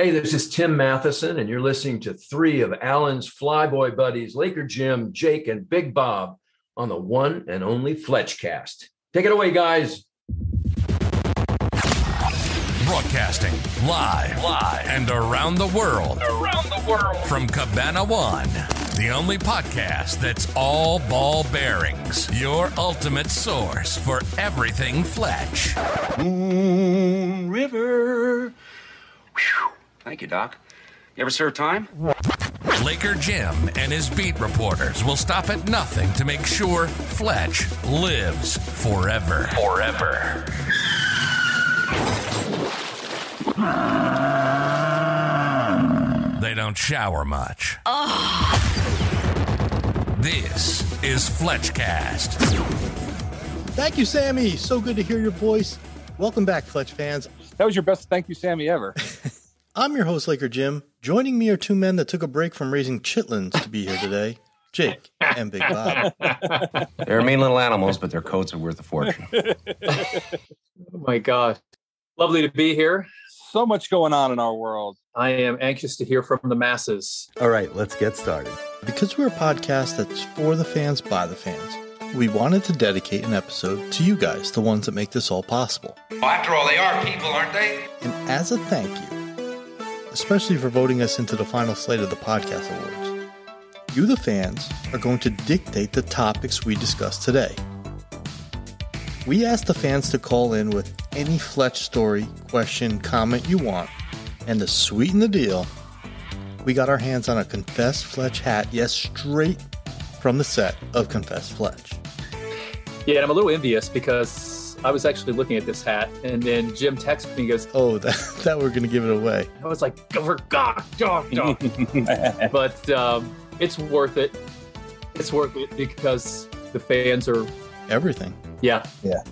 Hey, this is Tim Matheson, and you're listening to three of Alan's Flyboy buddies, Laker Jim, Jake, and Big Bob, on the one and only Fletchcast. Take it away, guys. Broadcasting live, live, and around the world. Around the world. From Cabana One, the only podcast that's all ball bearings. Your ultimate source for everything Fletch. Moon River. Whew. Thank you, Doc. You ever serve time? Laker Jim and his beat reporters will stop at nothing to make sure Fletch lives forever. Forever. They don't shower much. This is Fletchcast. Thank you, Sammy. So good to hear your voice. Welcome back, Fletch fans. That was your best thank you, Sammy, ever. I'm your host, Laker Jim. Joining me are two men that took a break from raising chitlins to be here today Jake and Big Bob. They're mean little animals, but their coats are worth a fortune. Oh my God. Lovely to be here. So much going on in our world. I am anxious to hear from the masses. All right, let's get started. Because we're a podcast that's for the fans, by the fans, we wanted to dedicate an episode to you guys, the ones that make this all possible. Well, after all, they are people, aren't they? And as a thank you, especially for voting us into the final slate of the Podcast Awards, you, the fans, are going to dictate the topics we discuss today. We ask the fans to call in with any Fletch story, question, comment you want, and to sweeten the deal, we got our hands on a Confess Fletch hat, yes, straight from the set of Confess Fletch. Yeah, and I'm a little envious because I was actually looking at this hat, and then Jim texted me and goes, Oh, that, that we're going to give it away. I was like, go for God, dog, dog. but um, it's worth it. It's worth it because the fans are, Everything. Yeah, yeah.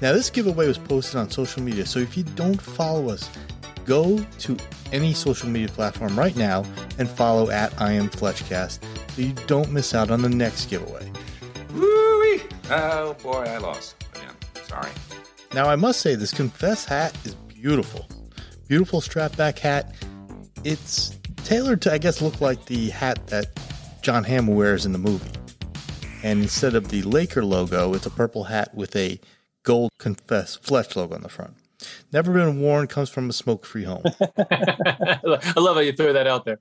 Now, this giveaway was posted on social media, so if you don't follow us, go to any social media platform right now and follow at I am Fletchcast so you don't miss out on the next giveaway. Woo-wee. Oh, boy, I lost. Sorry. Now, I must say, this Confess hat is beautiful. Beautiful strap back hat. It's tailored to, I guess, look like the hat that John Hamm wears in the movie. And instead of the Laker logo, it's a purple hat with a gold Confess Fletch logo on the front. Never been worn, comes from a smoke free home. I love how you throw that out there.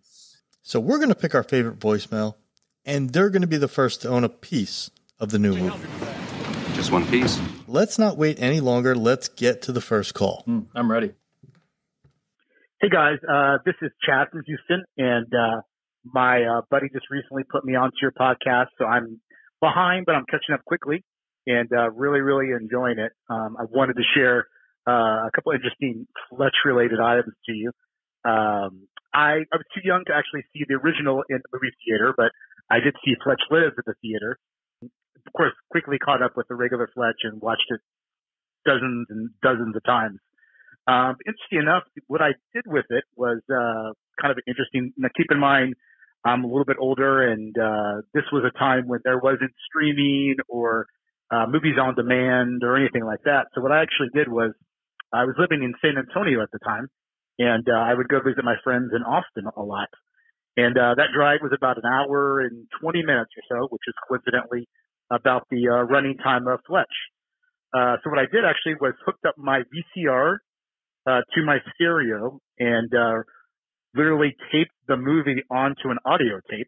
so, we're going to pick our favorite voicemail, and they're going to be the first to own a piece of the new movie. Just one piece. Let's not wait any longer. Let's get to the first call. Mm, I'm ready. Hey guys, uh, this is Chad from Houston, and uh, my uh, buddy just recently put me onto your podcast, so I'm behind, but I'm catching up quickly, and uh, really, really enjoying it. Um, I wanted to share uh, a couple interesting Fletch-related items to you. Um, I, I was too young to actually see the original in the movie theater, but I did see Fletch Lives at the theater. Of course, quickly caught up with the regular Fletch and watched it dozens and dozens of times. Um, interesting enough, what I did with it was uh, kind of interesting. Now, keep in mind, I'm a little bit older, and uh, this was a time when there wasn't streaming or uh, movies on demand or anything like that. So what I actually did was I was living in San Antonio at the time, and uh, I would go visit my friends in Austin a lot. And uh, that drive was about an hour and 20 minutes or so, which is coincidentally about the uh, running time of Fletch. Uh, so what I did actually was hooked up my VCR uh, to my stereo and uh, literally taped the movie onto an audio tape.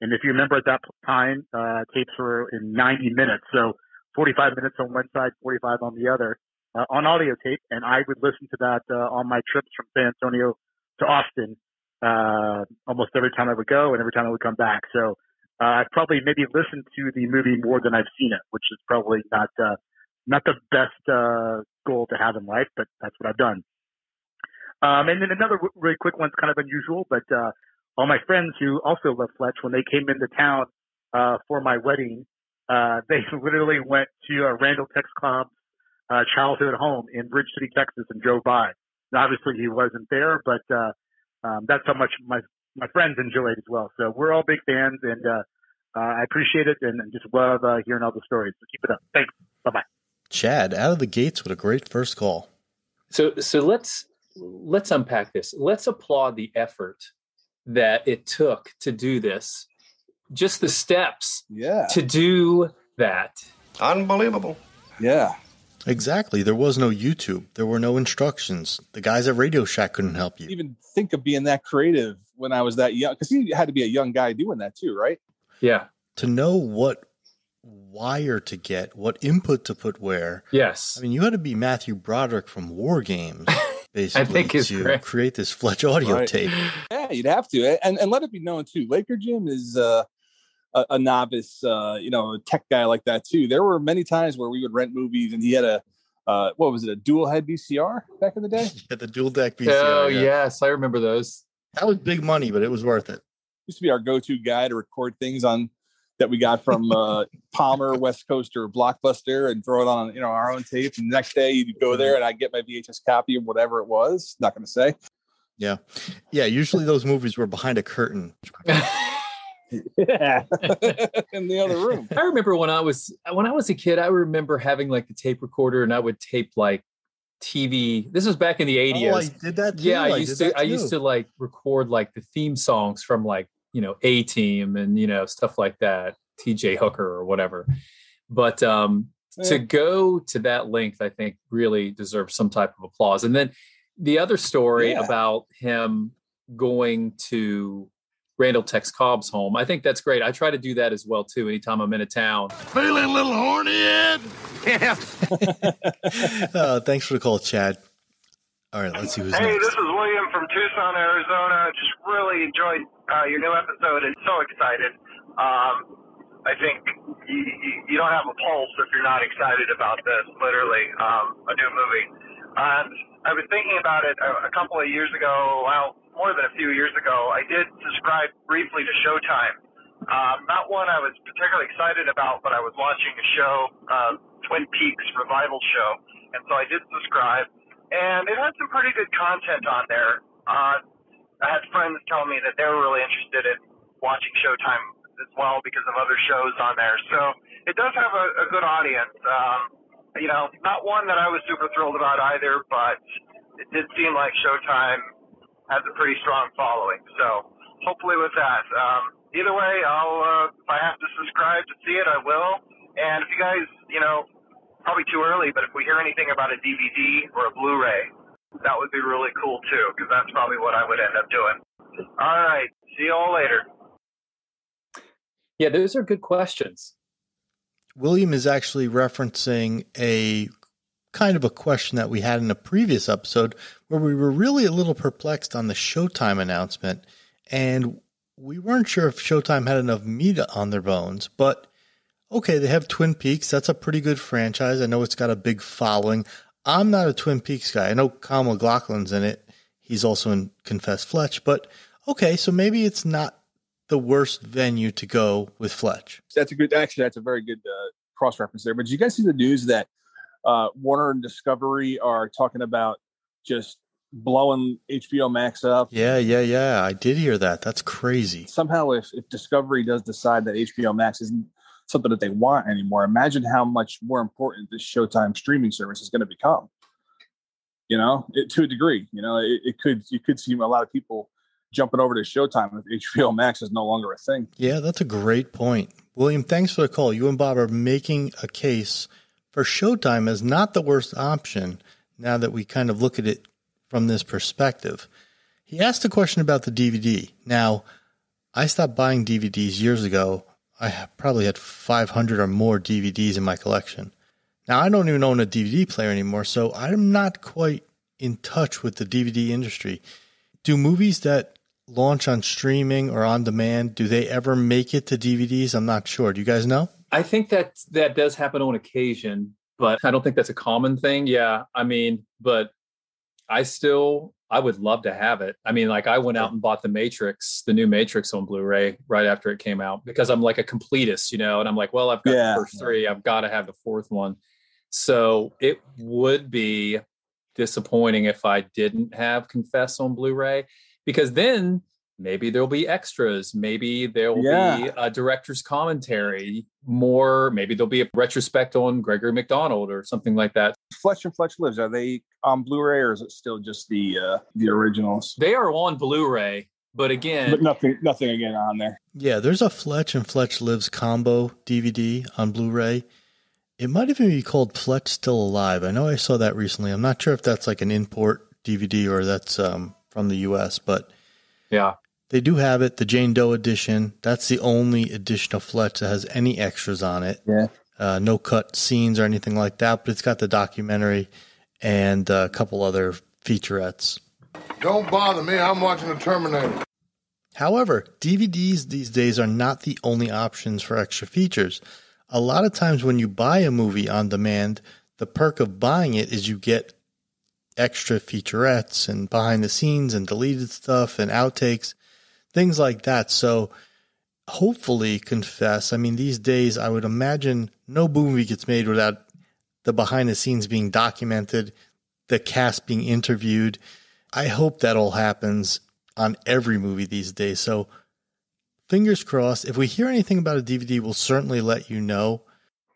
And if you remember at that time, uh, tapes were in 90 minutes, so 45 minutes on one side, 45 on the other, uh, on audio tape. And I would listen to that uh, on my trips from San Antonio to Austin uh, almost every time I would go and every time I would come back. So uh, I've probably maybe listened to the movie more than I've seen it, which is probably not uh, not the best uh, goal to have in life, but that's what I've done. Um, and then another w- really quick one's kind of unusual, but uh, all my friends who also love Fletch, when they came into town uh, for my wedding, uh, they literally went to uh, Randall Tex Cobb's uh, childhood home in Bridge City, Texas, and drove by. And obviously, he wasn't there, but uh, um, that's how much my my friends enjoy it as well. So we're all big fans, and uh, uh, I appreciate it, and, and just love uh, hearing all the stories. So keep it up. Thanks. Bye bye. Chad, out of the gates with a great first call. So so let's let's unpack this. Let's applaud the effort that it took to do this. Just the steps Yeah. to do that. Unbelievable. Yeah. Exactly. There was no YouTube. There were no instructions. The guys at Radio Shack couldn't help you. Even think of being that creative when I was that young, because he had to be a young guy doing that too, right? Yeah. To know what wire to get, what input to put where. Yes. I mean, you had to be Matthew Broderick from War Games, basically, think to great. create this Fletch audio Right. tape. Yeah, you'd have to, and and let it be known too. Laker Jim is uh, a, a novice, uh, you know, a tech guy like that too. There were many times where we would rent movies, and he had a uh, what was it, a dual head VCR back in the day? Yeah, the dual deck VCR. oh, yeah. yes. I remember those. That was big money, but it was worth it. Used to be our go-to guy to record things on that we got from uh, Palmer, West Coast, or Blockbuster, and throw it on you know our own tape. And the next day you'd go there, and I'd get my VHS copy of whatever it was. Not going to say. Yeah. Yeah. Usually those movies were behind a curtain. Yeah, in the other room. I remember when I was when I was a kid, I remember having like the tape recorder and I would tape like TV. This was back in the 80s. Oh, I did that too. yeah, I used to I used to like record like the theme songs from like, you know, A Team and you know, stuff like that, TJ Hooker or whatever. But um to go to that length, I think really deserves some type of applause. And then the other story Yeah. about him going to Randall Tex Cobb's home, I think that's great. I try to do that as well too. Anytime I'm in a town, Feeling a little horny, Ed? Yeah. uh, thanks for the call, Chad. All right, let's see who's Hey, next. this is William from Tucson, Arizona. Just really enjoyed uh, your new episode and so excited. Um, I think you, you, you don't have a pulse if you're not excited about this, literally, um, a new movie. And I was thinking about it a, a couple of years ago, well, more than a few years ago. I did subscribe briefly to Showtime. Um, not one I was particularly excited about, but I was watching a show, uh, Twin Peaks revival show, and so I did subscribe and it had some pretty good content on there. Uh, I had friends tell me that they were really interested in watching Showtime as well because of other shows on there. So it does have a, a good audience. Um, you know, not one that I was super thrilled about either, but it did seem like Showtime has a pretty strong following. So hopefully with that, um, either way, I'll uh, if I have to subscribe to see it, I will. And if you guys, you know, probably too early, but if we hear anything about a DVD or a Blu-ray, that would be really cool too, because that's probably what I would end up doing. All right, see you all later. yeah, those are good questions. William is actually referencing a kind of a question that we had in a previous episode where we were really a little perplexed on the Showtime announcement and we weren't sure if Showtime had enough meat on their bones, but okay, they have Twin Peaks. That's a pretty good franchise. I know it's got a big following. I'm not a Twin Peaks guy. I know Kyle MacLachlan's in it. He's also in Confess Fletch, but okay, so maybe it's not the worst venue to go with Fletch. That's a good. Actually, that's a very good uh, cross reference there. But did you guys see the news that uh, Warner and Discovery are talking about just blowing HBO Max up? Yeah, yeah, yeah. I did hear that. That's crazy. Somehow, if, if Discovery does decide that HBO Max isn't something that they want anymore, imagine how much more important this Showtime streaming service is going to become. You know, it, to a degree. You know, it, it could you could see a lot of people jumping over to Showtime if HBO Max is no longer a thing. Yeah, that's a great point. William, thanks for the call. You and Bob are making a case for Showtime is not the worst option now that we kind of look at it from this perspective. He asked a question about the DVD. Now, I stopped buying DVDs years ago. I probably had 500 or more DVDs in my collection. Now, I don't even own a DVD player anymore, so I'm not quite in touch with the DVD industry. Do movies that launch on streaming or on demand, do they ever make it to DVDs? I'm not sure. Do you guys know? I think that that does happen on occasion, but I don't think that's a common thing. Yeah, I mean, but I still I would love to have it. I mean, like I went out and bought the Matrix, the new Matrix on Blu-ray right after it came out because I'm like a completist, you know, and I'm like, well, I've got Yeah. the first three, I've got to have the fourth one. So it would be disappointing if I didn't have Confess on Blu-ray because then maybe there'll be extras maybe there'll Yeah. be a director's commentary more maybe there'll be a retrospect on gregory mcdonald or something like that Fletch and Fletch Lives, are they on Blu-ray or is it still just the uh the originals? they are on blu-ray but again But nothing nothing again on there. Yeah, there's a Fletch and Fletch Lives combo DVD on Blu ray. It might even be called Fletch Still Alive. I know I saw that recently. I'm not sure if that's like an import DVD or that's um, from the US, but yeah they do have it. The Jane Doe edition. That's the only edition of Fletch that has any extras on it. Yeah. Uh, no cut scenes or anything like that, but it's got the documentary and uh, a couple other featurettes. Don't bother me. I'm watching the Terminator. However, DVDs these days are not the only options for extra features. A lot of times when you buy a movie on demand, the perk of buying it is you get extra featurettes and behind the scenes and deleted stuff and outtakes, things like that. So hopefully confess, I mean these days I would imagine no movie gets made without the behind the scenes being documented, the cast being interviewed. I hope that all happens on every movie these days. So fingers crossed. If we hear anything about a DVD, we'll certainly let you know.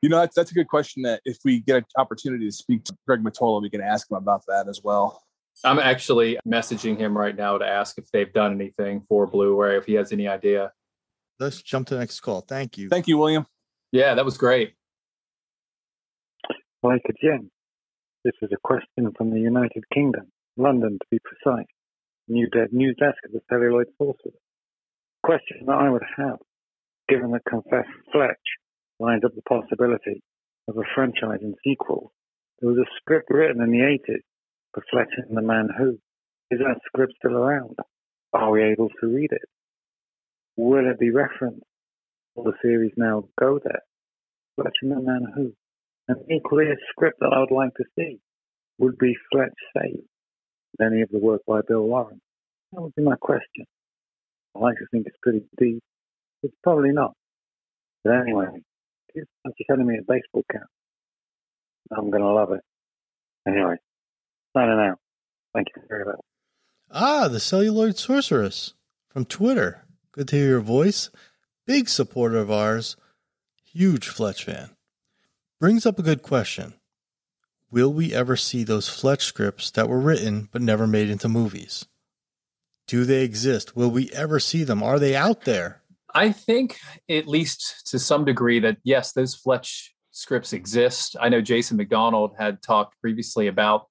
You know, that's, that's a good question that if we get an opportunity to speak to Greg Mottola, we can ask him about that as well. I'm actually messaging him right now to ask if they've done anything for Blu-ray, if he has any idea Let's jump to the next call. Thank you. Thank you, William. yeah that was great Like a gem. This is a question from the United Kingdom, London to be precise. New de- news desk of the celluloid sorceress. Question that I would have, given that Confess Fletch lines up the possibility of a franchise and sequel. There was a script written in the 80s for Fletch and the Man Who. Is that script still around? Are we able to read it? Will it be referenced? Will the series now go there? Fletch and the Man Who. And equally a script that I would like to see would be Fletch saved any of the work by Bill Lawrence? That would be my question. I like to think it's pretty deep. It's probably not. But anyway, it's like you're telling me a baseball cap. I'm going to love it. Anyway, signing out. Thank you very much. Ah, the celluloid sorceress from Twitter. Good to hear your voice. Big supporter of ours. Huge Fletch fan. Brings up a good question. Will we ever see those Fletch scripts that were written but never made into movies? Do they exist? Will we ever see them? Are they out there? I think, at least to some degree, that yes, those Fletch scripts exist. I know Jason McDonald had talked previously about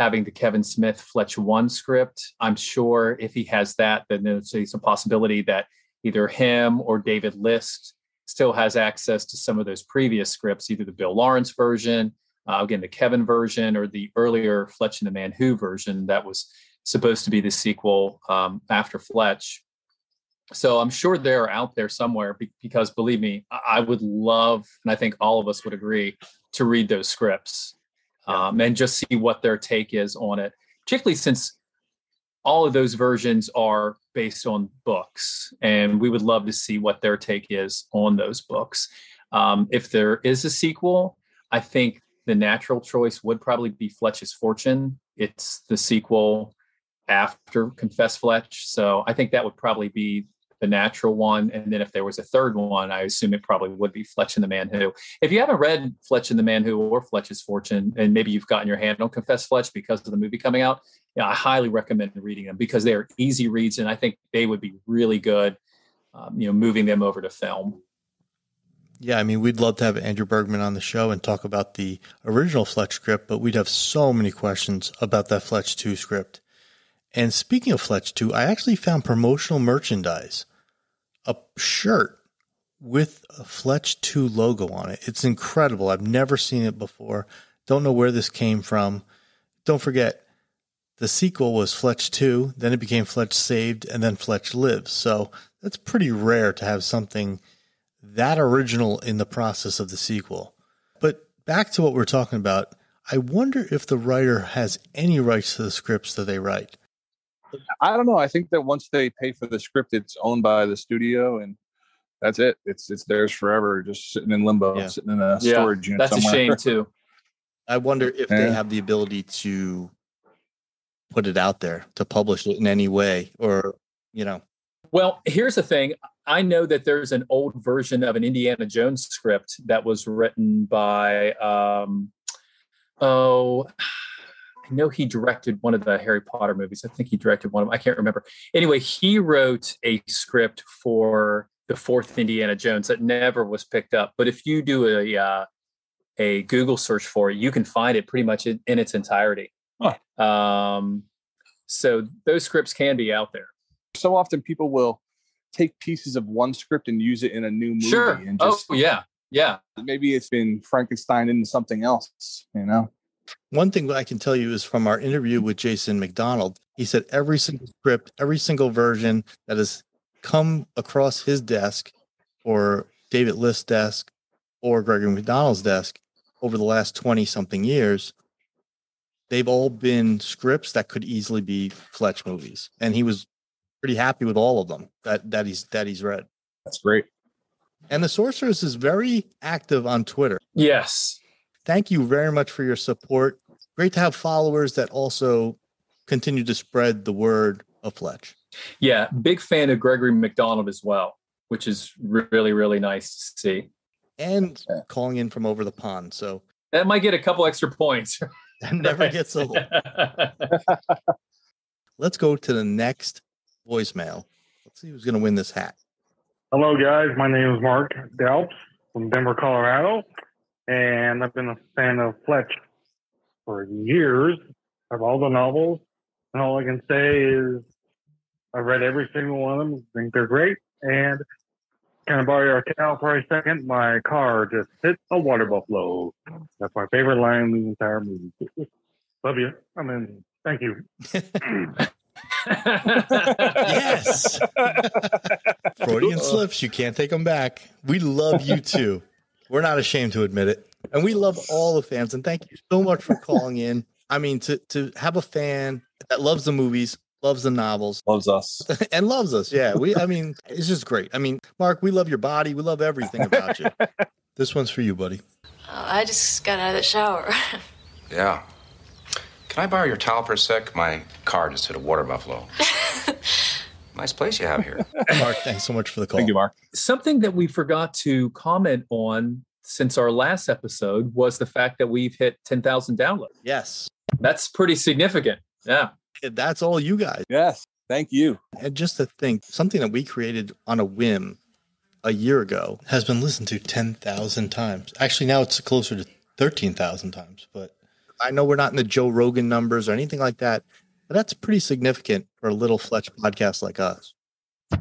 having the Kevin Smith Fletch One script. I'm sure if he has that, then there's a possibility that either him or David List still has access to some of those previous scripts, either the Bill Lawrence version, uh, again, the Kevin version, or the earlier Fletch and the Man Who version that was supposed to be the sequel um, after Fletch. So I'm sure they're out there somewhere because believe me, I I would love, and I think all of us would agree, to read those scripts um, and just see what their take is on it, particularly since all of those versions are based on books, and we would love to see what their take is on those books. Um, if there is a sequel, I think the natural choice would probably be Fletch's Fortune. It's the sequel after Confess Fletch, so I think that would probably be the natural one. And then if there was a third one, I assume it probably would be Fletch and the Man Who. If you haven't read Fletch and the Man Who or Fletch's Fortune, and maybe you've gotten your hand on Confess Fletch because of the movie coming out, I highly recommend reading them because they are easy reads, and I think they would be really good. Um, you know, moving them over to film. Yeah, I mean, we'd love to have Andrew Bergman on the show and talk about the original Fletch script, but we'd have so many questions about that Fletch 2 script. And speaking of Fletch 2, I actually found promotional merchandise a shirt with a Fletch 2 logo on it. It's incredible. I've never seen it before. Don't know where this came from. Don't forget, the sequel was Fletch 2, then it became Fletch Saved, and then Fletch Lives. So that's pretty rare to have something that original in the process of the sequel. But back to what we're talking about, I wonder if the writer has any rights to the scripts that they write. I don't know. I think that once they pay for the script, it's owned by the studio, and that's it. It's it's theirs forever, just sitting in limbo, Yeah. sitting in a Yeah, storage unit. That's somewhere. a shame too. I wonder if they have the ability to put it out there, to publish it in any way, or, you know, Well, here's the thing. I know that there's an old version of an Indiana Jones script that was written by, um, oh, I know he directed one of the Harry Potter movies. I think he directed one of them. I can't remember. Anyway, he wrote a script for the fourth Indiana Jones that never was picked up. But if you do a uh, a Google search for it, you can find it pretty much in, in its entirety. Huh. Um, so those scripts can be out there. So often people will take pieces of one script and use it in a new movie Sure. and just oh yeah, yeah. maybe it's been Frankenstein into something else, you know? One thing that I can tell you is from our interview with Jason McDonald, he said every single script, every single version that has come across his desk or David List's desk or Gregory McDonald's desk over the last 20 something years, they've all been scripts that could easily be Fletch movies. And he was pretty happy with all of them that, that he's that he's read. That's great. And the sorceress is very active on Twitter. Yes. Thank you very much for your support. Great to have followers that also continue to spread the word of Fletch. Yeah, big fan of Gregory McDonald as well, which is really, really nice to see. And calling in from over the pond. So That might get a couple extra points. that never gets old. Let's go to the next voicemail. Let's see who's going to win this hat. Hello, guys. My name is Mark Delps from Denver, Colorado, and I've been a fan of Fletch for years of all the novels. And all I can say is I've read every single one of them. think they're great. And can I borrow your cow for a second? My car just hit a water buffalo. That's my favorite line in the entire movie. Love you. I mean, thank you. yes. Freudian slips. You can't take them back. We love you too. We're not ashamed to admit it. And we love all the fans. And thank you so much for calling in. I mean, to, to have a fan that loves the movies, loves the novels, loves us, and loves us. Yeah. We, I mean, it's just great. I mean, Mark, we love your body. We love everything about you. This one's for you, buddy. Uh, I just got out of the shower. Yeah. Can I borrow your towel for a sec? My car just hit a water buffalo. Nice place you have here. Mark, thanks so much for the call. Thank you, Mark. Something that we forgot to comment on since our last episode was the fact that we've hit 10,000 downloads. Yes. That's pretty significant. Yeah. That's all you guys. Yes. Thank you. And just to think, something that we created on a whim a year ago has been listened to 10,000 times. Actually, now it's closer to 13,000 times. But I know we're not in the Joe Rogan numbers or anything like that, but that's pretty significant for a little Fletch podcast like us.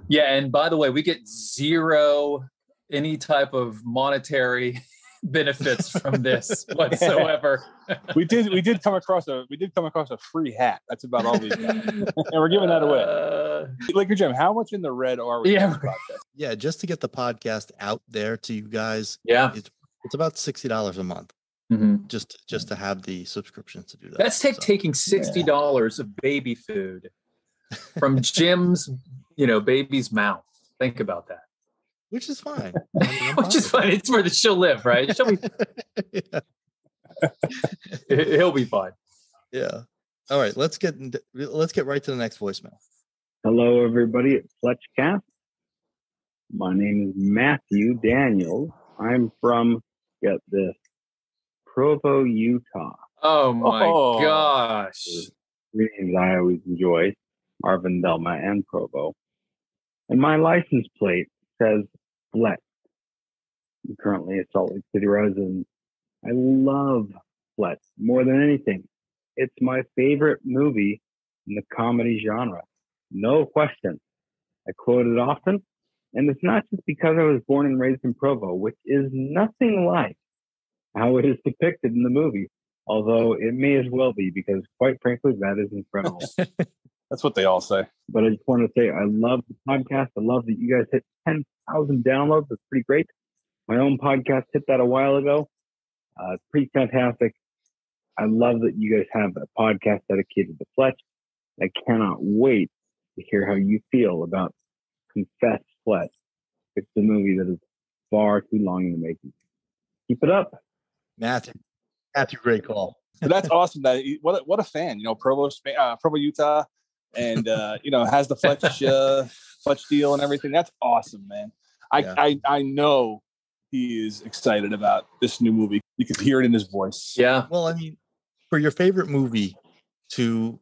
Yeah. And by the way, we get zero any type of monetary benefits from this whatsoever. we did we did come across a we did come across a free hat. That's about all we got. and we're giving that away. Uh, Laker Jim, how much in the red are we? Yeah. Yeah, just to get the podcast out there to you guys, Yeah. it's, it's about $60 a month Mhm. just just to have the subscriptions to do that. That's take, taking $60 of baby food from Jim's, you know, baby's mouth. Think about that. Which is fine. Which is fine. It's where the she'll live, right? She'll be, he'll be fine. Yeah. All right, let's get let's get right to the next voicemail. Hello, everybody at Fletchcast. My name is Matthew Daniels. I'm from, get this, Provo, Utah. Oh my Oh. gosh. Three I always enjoy Marvin Velma and Provo. And my license plate says Fletch. I'm currently a Salt Lake City resident. I love Fletch more than anything. It's my favorite movie in the comedy genre. No question. I quote it often. And it's not just because I was born and raised in Provo, which is nothing like how it is depicted in the movie. Although it may as well be, because quite frankly, that is incredible. That's what they all say. But I just want to say I love the podcast. I love that you guys hit 10,000 downloads. That's pretty great. My own podcast hit that a while ago. Uh, it's pretty fantastic. I love that you guys have a podcast dedicated to Fletch. I cannot wait to hear how you feel about Confess Fletch. It's a movie that is far too long in the making. Keep it up. Matthew. Matthew, great call. But that's awesome. That what a, what a fan. You know, Provo, uh, Provo, Utah, and uh, you know has the Fletch uh, Fletch deal and everything. That's awesome, man. I, Yeah. I I know he is excited about this new movie. You can hear it in his voice. Yeah. Well, I mean, for your favorite movie to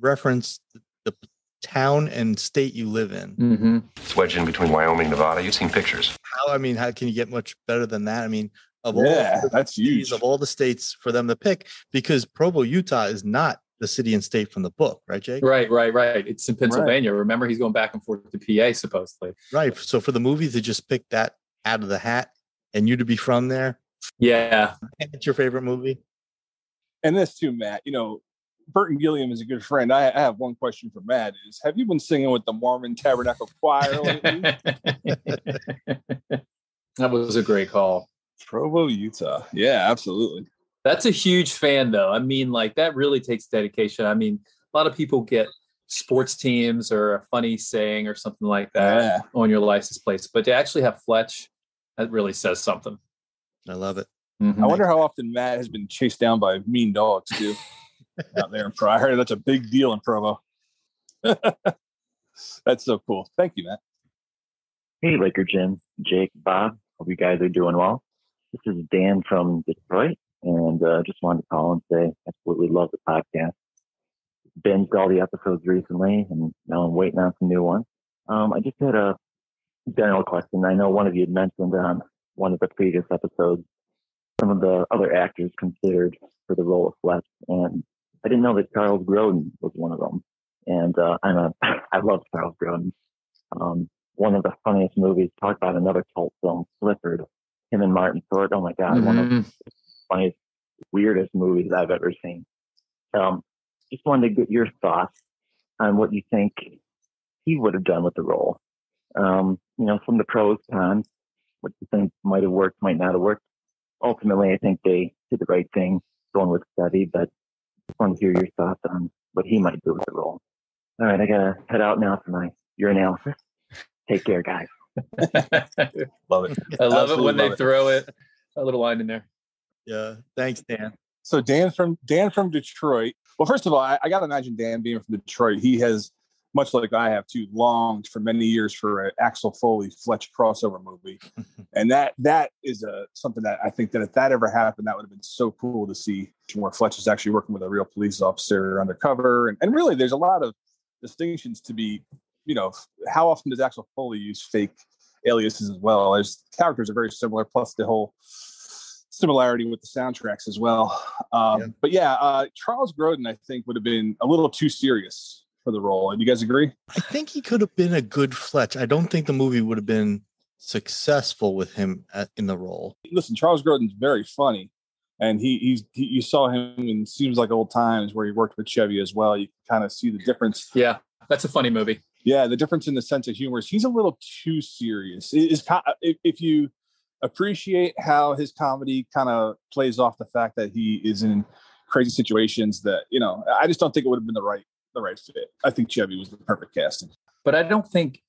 reference the, the town and state you live in, Mm-hmm. It's wedged in between Wyoming and Nevada. You've seen pictures. how I mean, how can you get much better than that? I mean, of Yeah, all that's huge. of all the states for them to pick, because Provo, Utah is not the city and state from the book, right, Jake? Right, right, right. It's in Pennsylvania. Remember, he's going back and forth to PA supposedly. Right. So for the movie to just pick that out of the hat and you to be from there, Yeah. it's your favorite movie. And this too, Matt. You know, Burton Gilliam is a good friend. I, I have one question for Matt: Is have you been singing with the Mormon Tabernacle Choir lately? That was a great call. Provo, Utah. Yeah, absolutely. That's a huge fan, though. I mean, like that really takes dedication. I mean, a lot of people get sports teams or a funny saying or something like that Yeah. on your license plates, but to actually have Fletch, that really says something. I love it. Mhm. I wonder how often Matt has been chased down by mean dogs too out there in Provo. I heard that's a big deal in Provo. that's so cool. Thank you, Matt. Hey, Laker Jim, Jake, Bob. Hope you guys are doing well. This is Dan from Detroit, and uh, just wanted to call and say absolutely love the podcast. Binged all the episodes recently, and now I'm waiting on some new ones. Um, I just had a general question. I know one of you had mentioned on one of the previous episodes some of the other actors considered for the role of Fletch, and I didn't know that Charles Grodin was one of them. And uh, I'm a I love Charles Grodin. Um, one of the funniest movies. Talk about another cult film, Clifford. Him and Martin Short. Oh my God, one of Mhm. the funniest, weirdest movies I've ever seen. Um, just wanted to get your thoughts on what you think he would have done with the role. Um, you know, from the pros, cons, what you think might have worked, might not have worked. Ultimately, I think they did the right thing going with Stevie, but just want to hear your thoughts on what he might do with the role. All right, I gotta head out now for my your analysis. Take care, guys. Love it. I love Absolutely it when they it. throw it a little line in there. Yeah. Thanks, Dan. So Dan from Dan from Detroit. Well, first of all, I, I got to imagine Dan being from Detroit. He has, much like I have too, longed for many years for an Axel Foley Fletch crossover movie, and that that is a something that I think that if that ever happened, that would have been so cool to see. Where Fletch is actually working with a real police officer undercover, and and really, there's a lot of distinctions to be. You know, how often does Axel Foley use fake aliases as well? There's characters are very similar, plus the whole similarity with the soundtracks as well. Um, But yeah, uh, Charles Grodin, I think, would have been a little too serious for the role. Do you guys agree? I think he could have been a good Fletch. I don't think the movie would have been successful with him at, in the role. Listen, Charles Grodin's very funny, and he he's he, you saw him in Seems Like Old Times where he worked with Chevy as well. You can kind of see the difference. Yeah, that's a funny movie. Yeah, the difference in the sense of humor is he's a little too serious. It is if, if you appreciate how his comedy kind of plays off the fact that he is in crazy situations that you know i just don't think it would have been the right the right fit i think chevy was the perfect casting But I don't think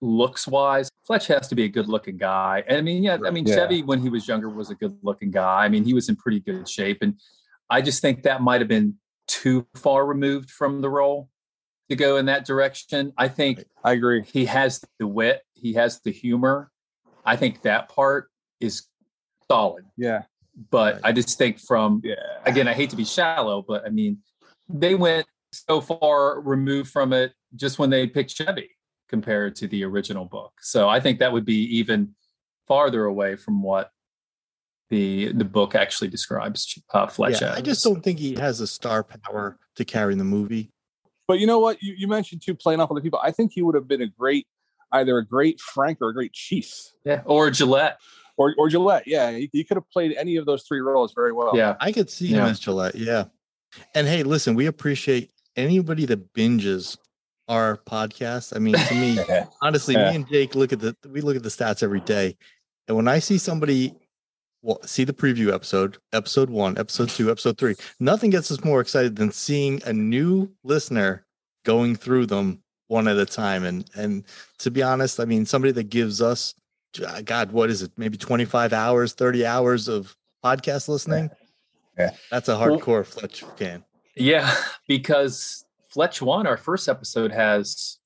looks wise, Fletch has to be a good looking guy. And I mean, yeah, I mean, Yeah. Chevy when he was younger was a good looking guy. I mean, he was in pretty good shape. And I just think that might have been too far removed from the role to go in that direction. I think I agree. He has the wit, he has the humor. I think that part is solid. yeah But I just think from yeah again, I hate to be shallow, but I mean, they went so far removed from it just when they picked Chevy compared to the original book. So I think that would be even farther away from what the the book actually describes uh, Fletch Yeah, as. I just don't think he has the star power to carry the movie. but you know what you, you mentioned too playing off other people i think he would have been a great either a great frank or a great chief yeah or gillette or, or gillette yeah he, he could have played any of those three roles very well Yeah, I could see him as Gillette. Yeah. And hey, listen, we appreciate anybody that binges our podcast. I mean, to me, honestly, Yeah. me and Jake look at the we look at the stats every day. And when I see somebody well, see the preview episode, episode one, episode two, episode three, nothing gets us more excited than seeing a new listener going through them one at a time. And and to be honest, I mean, somebody that gives us uh, God, what is it? Maybe 25 hours, 30 hours of podcast listening. Yeah. That's a Well- hardcore Fletch fan. Yeah, because Fletch One, our first episode, has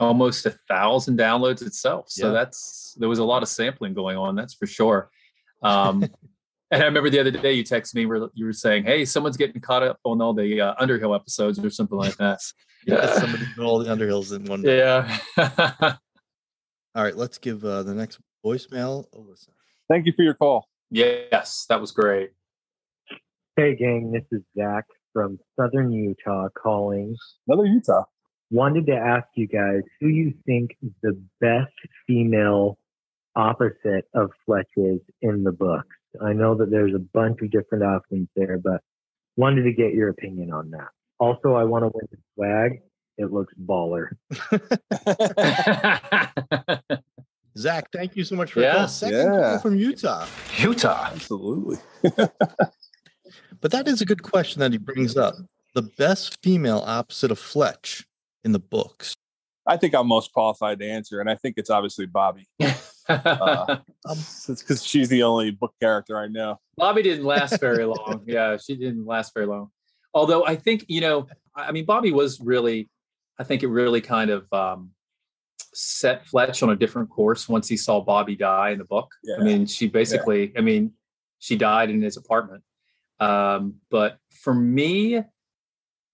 almost a thousand downloads itself. So Yeah. that's there was a lot of sampling going on. That's for sure. Um, and I remember the other day you texted me where you were saying, "Hey, someone's getting caught up on all the uh, Underhill episodes or something like that." Yeah, somebody put all the Underhills in one. Yeah. All right, let's give uh, the next voicemail a listen. Thank you for your call. Yes, that was great. Hey, gang, this is Zach from Southern Utah calling. Another Utah. Wanted to ask you guys who you think the best female opposite of Fletch is in the books. I know that there's a bunch of different options there, but wanted to get your opinion on that. Also, I want to win the swag. It looks baller. Zach, thank you so much for Yeah. call. Second Yeah. call from Utah. Utah. Absolutely. But that is a good question that he brings up. The best female opposite of Fletch in the books. I think I'm most qualified to answer, and I think it's obviously Bobby. Uh, it's because she's the only book character I know. Bobby didn't last very long. Yeah, she didn't last very long. Although I think, you know, I mean, Bobby was really, I think it really kind of um, set Fletch on a different course once he saw Bobby die in the book. Yeah. I mean, she basically, I mean, she died in his apartment. Um, but for me,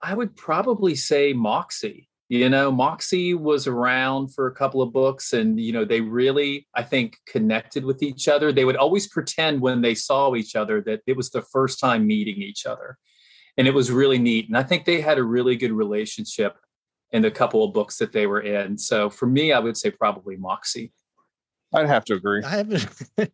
I would probably say Moxie. You know, Moxie was around for a couple of books and, you know, they really, I think, connected with each other. They would always pretend when they saw each other that it was the first time meeting each other. And it was really neat. And I think they had a really good relationship in the couple of books that they were in. So for me, I would say probably Moxie. I'd have to agree. I haven't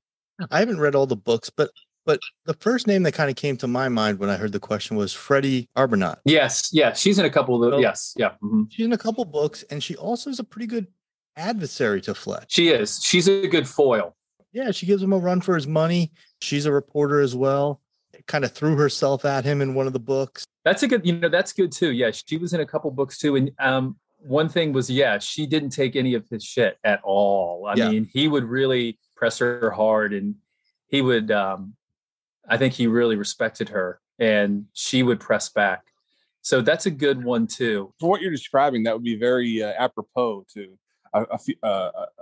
I haven't read all the books, but but the first name that kind of came to my mind when I heard the question was Freddie Arbuthnot. Yes. Yeah. She's in a couple of the, Oh. yes. Yeah. mhm. She's in a couple books, and she also is a pretty good adversary to Fletch. She is. She's a good foil. Yeah, she gives him a run for his money. She's a reporter as well. Kind of threw herself at him in one of the books. That's a good, you know, that's good too. Yeah, she was in a couple books too. And um, one thing was, yeah, she didn't take any of his shit at all. I Yeah. mean, he would really press her hard, and he would. Um, I think he really respected her, and she would press back. So that's a good one too. For what you're describing, that would be very uh, apropos to a, a,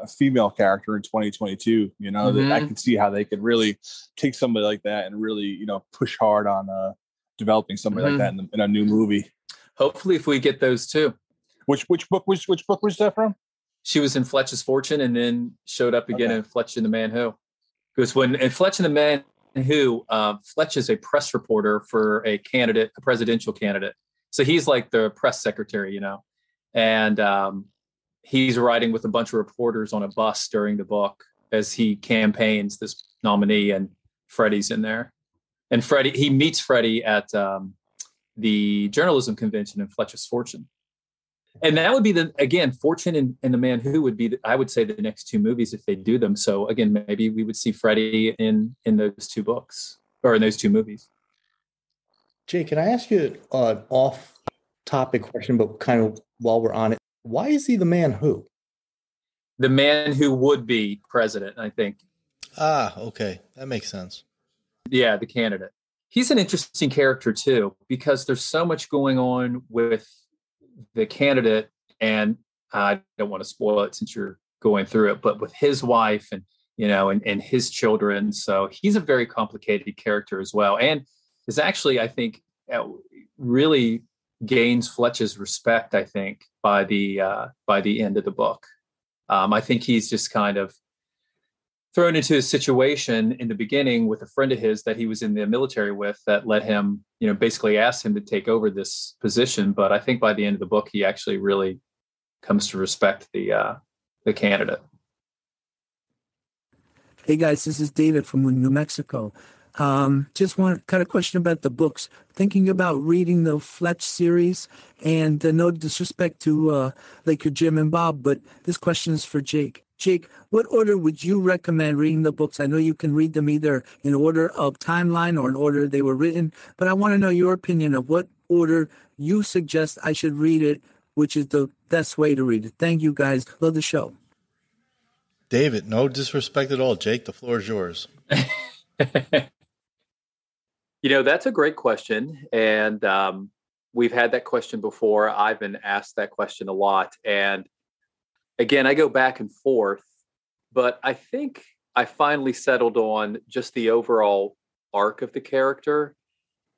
a- female character in 2022. You know, that I can see how they could really take somebody like that and really, you know, push hard on uh, developing somebody Mhm. like that in, the, in a new movie. Hopefully, if we get those two. Which which book was which book was that from? She was in Fletch's Fortune, and then showed up again Okay. in Fletch and the Man Who. Because when in Fletch and the Man Who, uh, Fletch is a press reporter for a candidate, a presidential candidate. So he's like the press secretary, you know, and um, he's riding with a bunch of reporters on a bus during the book as he campaigns this nominee, and Freddie's in there. And Freddie, he meets Freddie at um, the journalism convention in Fletcher's Fortune and that would be the again fortune and, and the man who would be the, i would say the next two movies if they do them so again maybe we would see freddie in in those two books or in those two movies Jay, can I ask you an off topic question, but kind of while we're on it? Why is he the man who? the man who would be president i think Ah, okay. That makes sense. yeah the candidate he's an interesting character too because there's so much going on with the candidate and i don't want to spoil it since you're going through it but with his wife and you know and, and his children so he's a very complicated character as well and is actually i think uh, really gains fletch's respect i think by the uh, by the end of the book um, i think he's just kind of thrown into a situation in the beginning with a friend of his that he was in the military with that let him, you know, basically asked him to take over this position. But I think by the end of the book, he actually really comes to respect the uh, the candidate. Hey guys, this is David from New Mexico. Um, just want kind of question about the books. Thinking about reading the Fletch series, and uh, no disrespect to uh, Laker Jim and Bob, but this question is for Jake. Jake, what order would you recommend reading the books? I know you can read them either in order of timeline or in order they were written, but I want to know your opinion of what order you suggest I should read it, which is the best way to read it. Thank you guys. Love the show. David, no disrespect at all. Jake, the floor is yours. You know, that's a great question. And um, we've had that question before. I've been asked that question a lot. And again, I go back and forth, but I think I finally settled on just the overall arc of the character.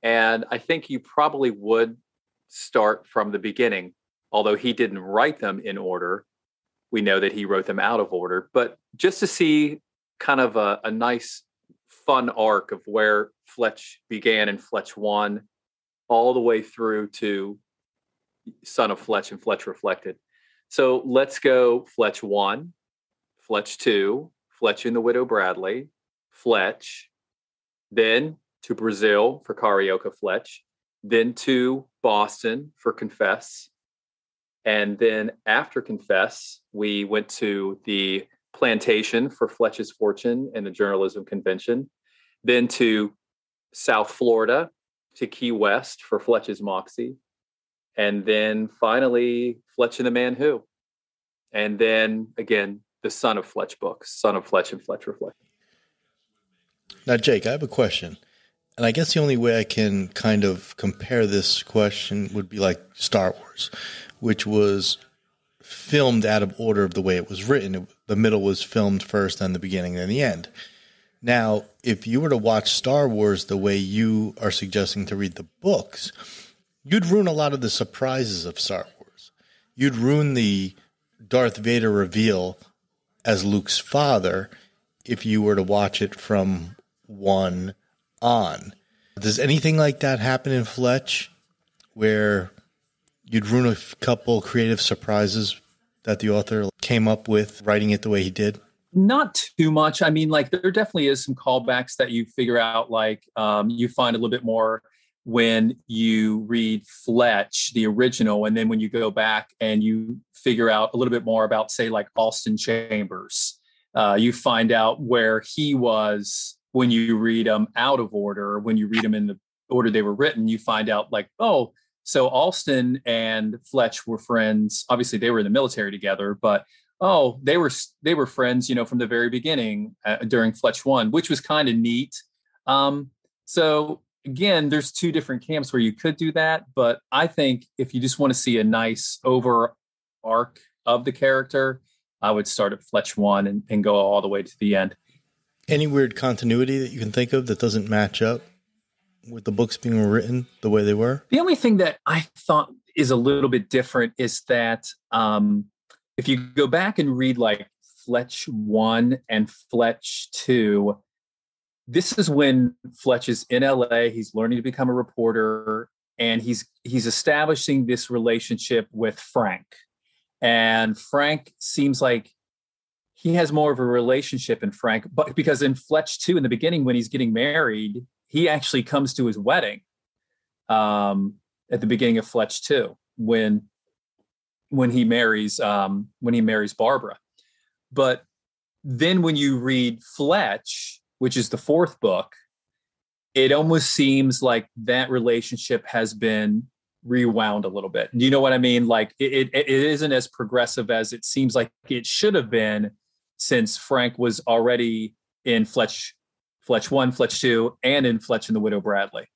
And I think you probably would start from the beginning, although he didn't write them in order. We know that he wrote them out of order, but just to see kind of a, a nice, fun arc of where Fletch began in Fletch 1 all the way through to Son of Fletch and Fletch Reflected. So let's go Fletch 1, Fletch 2, Fletch and the Widow Bradley, Fletch, then to Brazil for Carioca Fletch, then to Boston for Confess. And then after Confess, we went to the plantation for Fletch's Fortune and the Journalism Convention, then to South Florida to Key West for Fletch's Moxie, and then finally Fletch and the Man Who. And then again, the Son of Fletch books, Son of Fletch and Fletch Reflect. Now, Jake, I have a question. And I guess the only way I can kind of compare this question would be like Star Wars, which was filmed out of order of the way it was written. the middle was filmed first, then the beginning, then the end. Now, if you were to watch Star Wars the way you are suggesting to read the books, you'd ruin a lot of the surprises of Star Wars. You'd ruin the Darth Vader reveal as Luke's father if you were to watch it from one on. Does anything like that happen in Fletch where you'd ruin a couple creative surprises that the author came up with writing it the way he did? Not too much. I mean, like there definitely is some callbacks that you figure out, like um, you find a little bit more when you read Fletch, the original, and then when you go back and you figure out a little bit more about, say, like Alston Chambers, uh, you find out where he was when you read them out of order, when you read them in the order they were written, you find out like, oh, so Alston and Fletch were friends. Obviously, they were in the military together, but oh, they were they were friends, you know, from the very beginning uh, during Fletch One, which was kind of neat. Um, so again, there's two different camps where you could do that, but I think if you just want to see a nice over arc of the character, I would start at Fletch One and, and go all the way to the end. Any weird continuity that you can think of that doesn't match up with the books being written the way they were? The only thing that I thought is a little bit different is that um, if you go back and read like Fletch 1 and Fletch 2, this is when Fletch is in LA, he's learning to become a reporter and he's he's establishing this relationship with Frank. And Frank seems like he has more of a relationship in Frank, but because in Fletch 2 in the beginning when he's getting married, he actually comes to his wedding um, at the beginning of Fletch 2 when when he marries um, when he marries Barbara. But then when you read Fletch, which is the fourth book, it almost seems like that relationship has been rewound a little bit. You know what I mean? Like it, it, it isn't as progressive as it seems like it should have been since Frank was already in Fletch, Fletch one, Fletch two, and in Fletch and the Widow Bradley.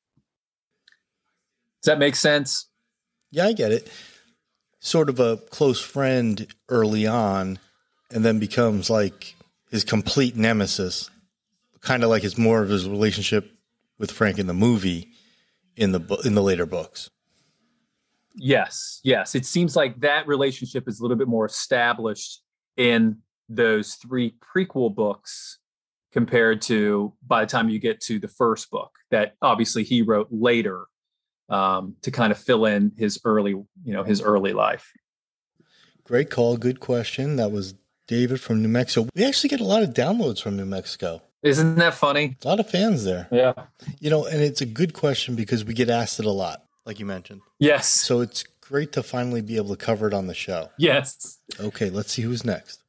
Does that make sense? Yeah, I get it. Sort of a close friend early on, and then becomes like his complete nemesis. Kind of like it's more of his relationship with Frank in the movie in the in the later books. Yes, yes. It seems like that relationship is a little bit more established in those three prequel books compared to by the time you get to the first book that obviously he wrote later um, to kind of fill in his early, you know, his early life. Great call. Good question. That was David from New Mexico. We actually get a lot of downloads from New Mexico. Isn't that funny? A lot of fans there. Yeah. You know, and it's a good question because we get asked it a lot, like you mentioned. Yes. So it's great to finally be able to cover it on the show. Yes. Okay, let's see who's next.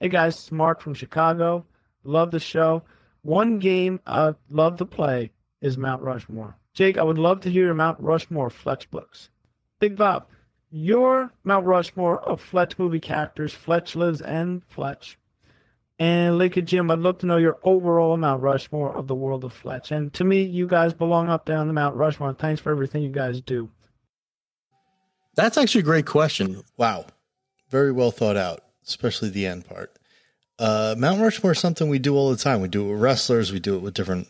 Hey guys, Mark from Chicago. Love the show. One game I love to play is Mount Rushmore. Jake, I would love to hear your Mount Rushmore Fletch books. Big Bob, your Mount Rushmore of Fletch movie characters, Fletch lives and Fletch. And Laker Jim, I'd love to know your overall Mount Rushmore of the world of Fletch. And to me, you guys belong up there on the Mount Rushmore. Thanks for everything you guys do. That's actually a great question. Wow. very well thought out, especially the end part. Uh, Mount Rushmore is something we do all the time. We do it with wrestlers, we do it with different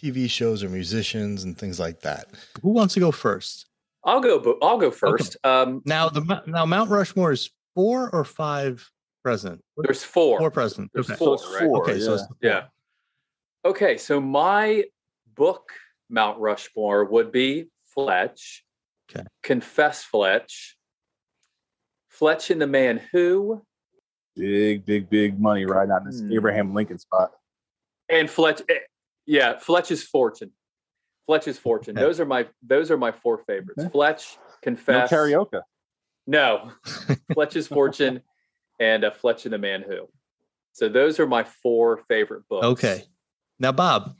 TV shows or musicians and things like that. Who wants to go first? I'll go. I'll go first. Um, Now the now Mount Rushmore is four or five president. There's four. Four president. There's Okay. four, So right? four, Okay, so it's yeah. yeah. Okay, so my book Mount Rushmore would be Fletch. Okay. Confess Fletch. Fletch and the Man Who, Big, big, big money right on this Hmm. Abraham Lincoln spot. and Fletch. Yeah, Fletch's Fortune. Fletch's Fortune. Okay. Those are my those are my four favorites. Fletch, Confess. No Confess. Carioca. No, Fletch's Fortune, and uh, Fletch and the Man Who. So those are my four favorite books. Okay. Now, Bob,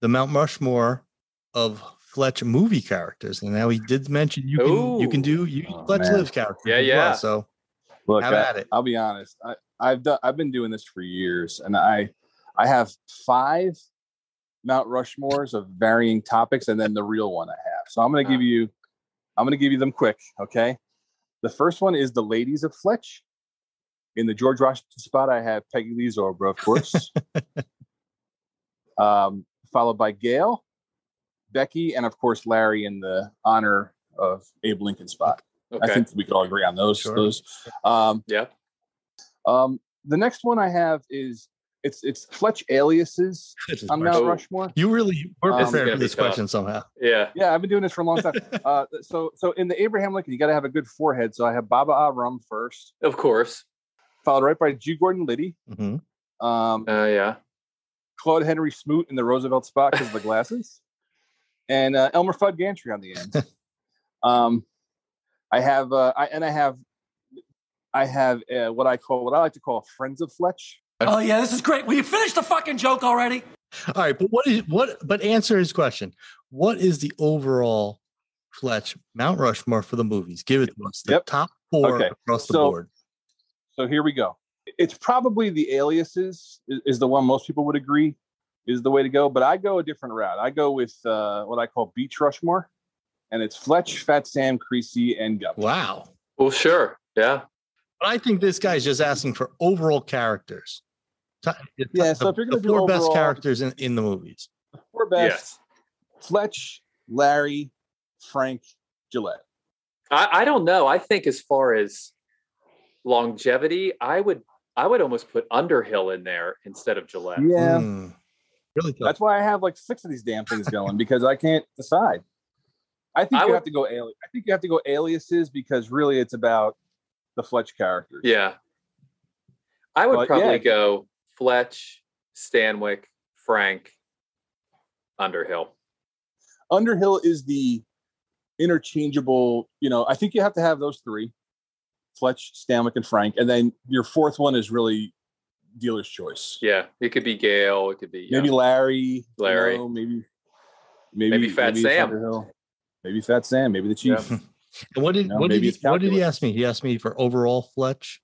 the Mount Rushmore of Fletch movie characters, and now he did mention you can you can do you Fletch man. lives characters. Yeah, as well, yeah. so Look, Have I, at it. I'll be honest. I, I've done. I've been doing this for years, and I, I have five Mount Rushmores of varying topics, and then the real one I have. So I'm going to give you, I'm going to give you them quick. Okay. The first one is the ladies of Fletch. In the George Washington spot, I have Peggy Lee Zorba, of course. um, followed by Gail, Becky, and of course Larry in the honor of Abe Lincoln spot. I think we could all agree on those. Those. Um, yeah. Um, the next one I have is it's it's Fletch aliases This is on Mount Rushmore. you really were Um, prepared gonna for be this tough. question somehow. Yeah. Yeah, I've been doing this for a long time. uh, so so in the Abraham Lincoln, you got to have a good forehead. So I have Baba Arum first, Of course. followed right by G. Gordon Liddy, Mm-hmm. um, Uh, yeah. Claude Henry Smoot in the Roosevelt spot because of the glasses, and uh, Elmer Fudd Gantry on the end. um, I have uh, I and I have I have uh, what I call what I like to call friends of Fletch. Oh yeah, this is great. Will you finish the fucking joke already? All right, but what is what? But answer his question. What is the overall Fletch Mount Rushmore for the movies? Give it to us. The top four Okay, across the so- board. So here we go. It's probably the aliases is, is the one most people would agree is the way to go, but I go a different route. I go with uh, what I call Beach Rushmore, and it's Fletch, Fat Sam, Creasy, and Gup. Wow. Well, sure. Yeah. But I think this guy's just asking for overall characters. Ti- the- Yeah, so if you're gonna the do four best characters in, in the movies. the Four best: Yes. Fletch, Larry, Frank, Gillette. I, I don't know. I think as far as longevity, I would I would almost put Underhill in there instead of Gillette. Yeah, Hmm. Really tough. that's why I have like six of these damn things going because I can't decide. I think I you would- have to go ali- I think you have to go aliases because really it's about the Fletch characters. Yeah. I would But, probably yeah. go Fletch, Stanwick, Frank, Underhill. Underhill is the interchangeable, you know, I think you have to have those three Fletch, Stanwick, and Frank. And then your fourth one is really dealer's choice. Yeah. It could be Gale. It could be yeah. Maybe Larry. you Larry. know, maybe, maybe, Maybe Fat it's Sam. Underhill. Maybe Fat Sam. Maybe the Chief. And what did You know, what did he, what did he ask me? He asked me for overall Fletch.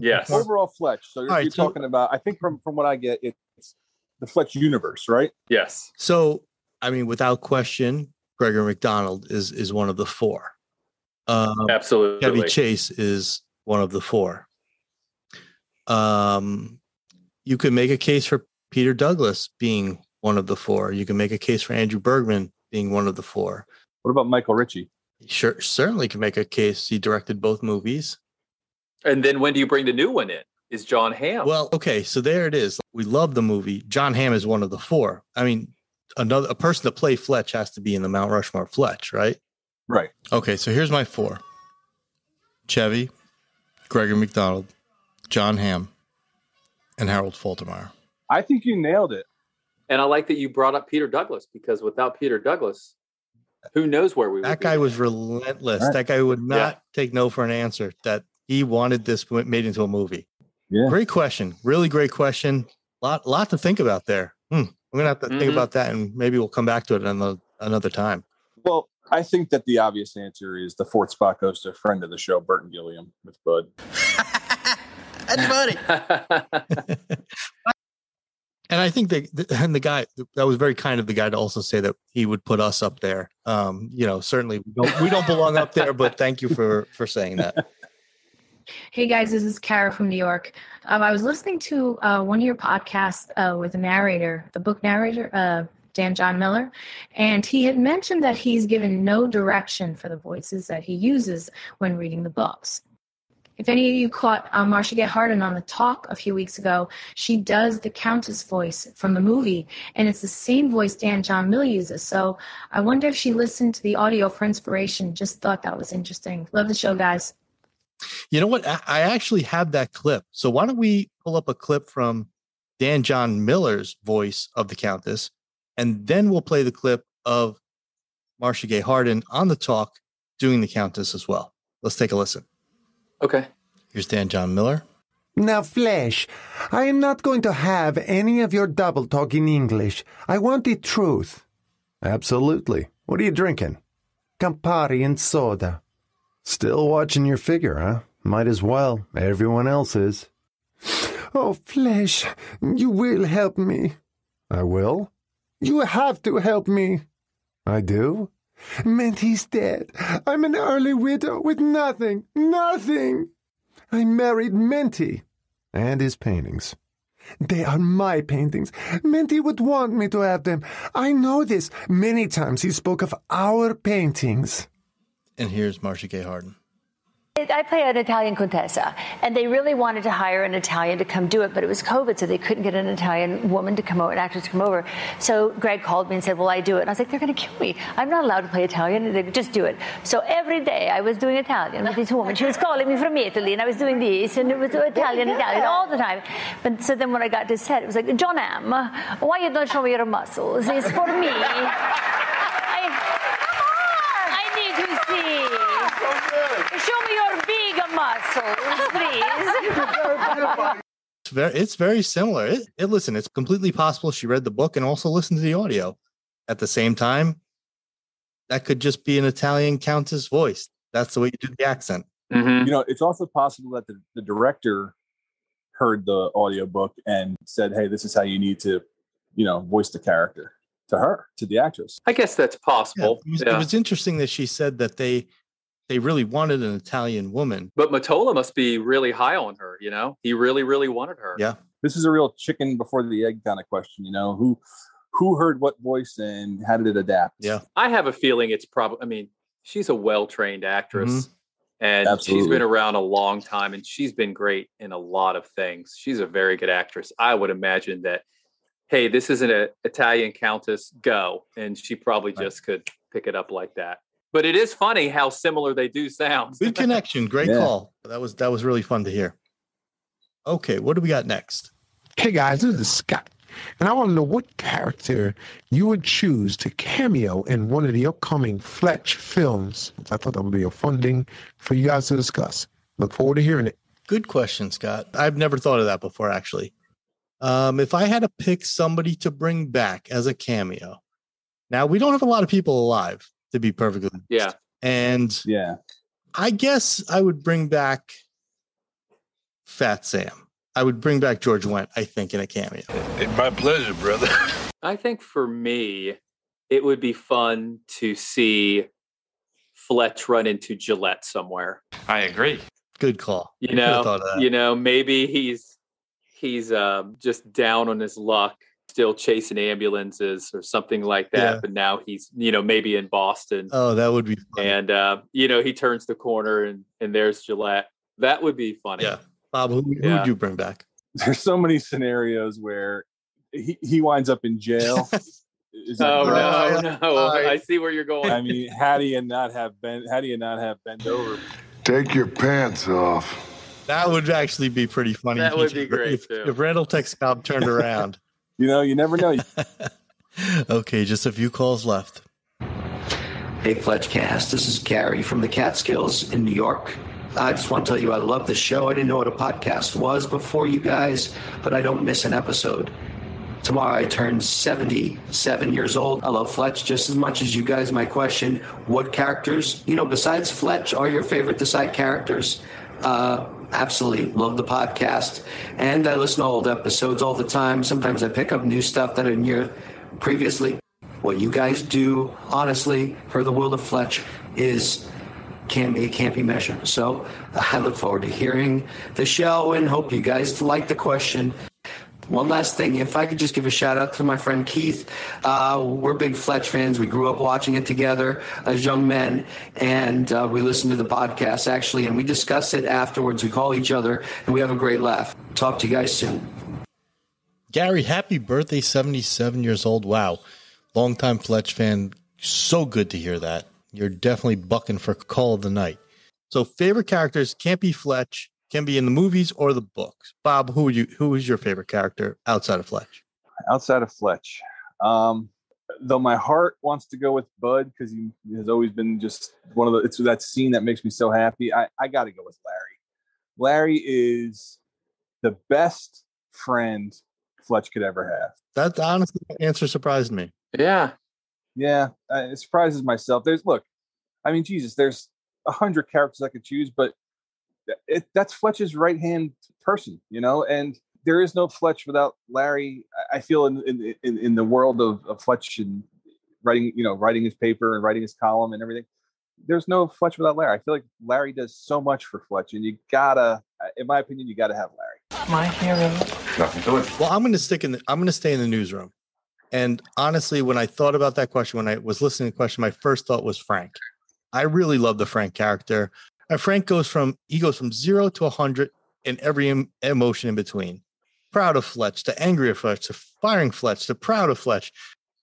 Yes. Overall Fletch. So you're, All right, you're so- talking about, I think from, from what I get, it's the Fletch universe, right? Yes. So I mean, without question, Gregory McDonald is is one of the four. Um, Absolutely. Chevy Chase is one of the four. Um, you could make a case for Peter Douglas being one of the four. You can make a case for Andrew Bergman being one of the four. What about Michael Ritchie? Sure, certainly can make a case. He directed both movies. And then when do you bring the new one in? Is John Hamm? Well, okay, so there it is. We love the movie. John Hamm is one of the four. I mean, another a person to play Fletch has to be in the Mount Rushmore Fletch, right? Right. Okay, so here's my four: Chevy, Gregory McDonald, John Hamm, and Harold Faltermeyer. I think you nailed it. and I like that you brought up Peter Douglas because without Peter Douglas, who knows where we would That guy was relentless. Right. That guy would not Yeah. take no for an answer. That he wanted this made into a movie. Yeah. Great question. Really great question. Lot lot to think about there. Hmm. I'm gonna have to think Mhm. about that, and maybe we'll come back to it another another time. Well, I think that the obvious answer is the fourth spot goes to a friend of the show, Burton Gilliam with Bud. That's funny. And I think that and the guy that was very kind of the guy to also say that he would put us up there. Um, you know, certainly we don't we don't belong up there, but thank you for for saying that. Hey guys, this is Kara from New York. Um, I was listening to uh, one of your podcasts uh, with the narrator, the book narrator, uh, Dan John Miller, and he had mentioned that he's given no direction for the voices that he uses when reading the books. If any of you caught uh, Marcia Gay Harden on the talk a few weeks ago, she does the Countess voice from the movie, and it's the same voice Dan John Miller uses. So I wonder if she listened to the audio for inspiration. Just thought that was interesting. Love the show, guys. You know what? I I actually have that clip. So why don't we pull up a clip from Dan John Miller's voice of the Countess, and then we'll play the clip of Marcia Gay Harden on the talk doing the Countess as well. Let's take a listen. Okay. Here's Dan John Miller. Now, Flesh, I am not going to have any of your double talk in English. I want the truth. Absolutely. What are you drinking? Campari and soda. Still watching your figure, huh? Might as well. Everyone else is. Oh, Flesh, you will help me. I will? You have to help me. I do? Mentee's dead. I'm an early widow with nothing. Nothing. I married Menti. and his paintings. They are my paintings. Menti would want me to have them. I know this. Many times he spoke of our paintings. And here's Marcia Gay Harden. I play an Italian contessa, and they really wanted to hire an Italian to come do it, but it was COVID, so they couldn't get an Italian woman to come over, an actress to come over. So Greg called me and said, "Well, I do it." And I was like, "They're going to kill me. I'm not allowed to play Italian." They just do it. So every day I was doing Italian with this woman. She was calling me from Italy, and I was doing this, and it was Italian, Italian all the time. But so then when I got to set, it was like, "John M, why you don't show me your muscles? It's for me." I, I need to see. Show me your big muscles, please. It's very, it's very similar. It, it listen, it's completely possible she read the book and also listened to the audio at the same time. That could just be an Italian countess voice. That's the way you do the accent. Mm-hmm. You know, it's also possible that the, the director heard the audiobook and said, Hey, this is how you need to, you know, voice the character to her, to the actress. I guess that's Yeah, possible. it, was, Yeah. it was interesting that she said that they they really wanted an Italian woman. But Mottola must be really high on her, you know? He really, really wanted her. Yeah. This is a real chicken before the egg kind of question, you know, who who heard what voice and how did it adapt? Yeah. I have a feeling it's probably, I mean, she's a well trained actress Mhm. and she's been around a long time and she's been great in a lot of things. She's a very good actress. I would imagine that, hey, this isn't an Italian countess, go. And she probably just could pick it up like that. But it is funny how similar they do sound. Good connection. Great Yeah. call. That was that was really fun to hear. Okay, what do we got next? Hey guys, this is Scott, and I want to know what character you would choose to cameo in one of the upcoming Fletch films. I thought that would be a fun thing for you guys to discuss. Look forward to hearing it. Good question, Scott. I've never thought of that before, actually. Um, if I had to pick somebody to bring back as a cameo, now we don't have a lot of people alive, to be perfectly honest. Yeah. And yeah, I guess I would bring back Fat Sam. I would bring back George Wendt, I think, in a cameo. My pleasure, brother. I think for me, it would be fun to see Fletch run into Gillette somewhere. I agree. Good call. You Could've know, thought of that. you know, maybe he's he's um, just down on his luck, still chasing ambulances or something like that. Yeah. But now he's, you know, maybe in Boston, Oh, that would be fun. and uh, you know, he turns the corner and and there's Gillette. That would be funny. Yeah. Bob, who, who Yeah. would you bring back? There's so many scenarios where he, he winds up in jail. Is Oh correct? no, no! I see where you're going. I mean, how do you not have bent? How do you not have bent over? Take your pants off. That would actually be pretty funny. That if would he- be great, If, too. if Randall Tech Scout turned around. You know, you never know. okay, just a few calls left. Hey, Fletchcast. This is Gary from the Catskills in New York. I just want to tell you I love the show. I didn't know what a podcast was before you guys, but I don't miss an episode. Tomorrow I turn 77 years old. I love Fletch just as much as you guys. My question what characters, you know, besides Fletch, are your favorite the side characters? Uh, absolutely. Love the podcast. And I listen to old episodes all the time. Sometimes I pick up new stuff that I didn't previously. What you guys do, honestly, for the world of Fletch is can't be can't be measured. So I look forward to hearing the show and hope you guys like the question. One last thing, if I could just give a shout out to my friend Keith. Uh, we're big Fletch fans. We grew up watching it together as young men, and uh, we listen to the podcast actually, and we discuss it afterwards. We call each other, and we have a great laugh. Talk to you guys soon. Gary, happy birthday, 77 years old. Wow. Longtime Fletch fan. So good to hear that. You're definitely bucking for call of the night. So favorite characters can't be Fletch, can be in the movies or the books. Bob, who would you who is your favorite character outside of Fletch? outside of Fletch. Um, though my heart wants to go with Bud because he has always been just one of the. It's that scene that makes me so happy. I I got to go with Larry. Larry is the best friend Fletch could ever have. That honestly that answer surprised me. Yeah, Yeah, it surprises myself. There's look, I mean, Jesus, there's a hundred characters I could choose, but it, that's Fletch's right hand person, you know, and there is no Fletch without Larry. I- I feel in in in, in the world of, of Fletch and writing, you know, writing his paper and writing his column and everything. There's no Fletch without Larry. I feel like Larry does so much for Fletch, and you gotta, in my opinion, you gotta have Larry. My hero. Nothing to it. Well, I'm going to stick in. The, I'm going to stay in the newsroom. And honestly, when I thought about that question, when I was listening to the question, my first thought was Frank. I really love the Frank character. And Frank goes from he goes from zero to a hundred in every em- emotion in between. Proud of Fletch to angry of Fletch to firing Fletch to proud of Fletch.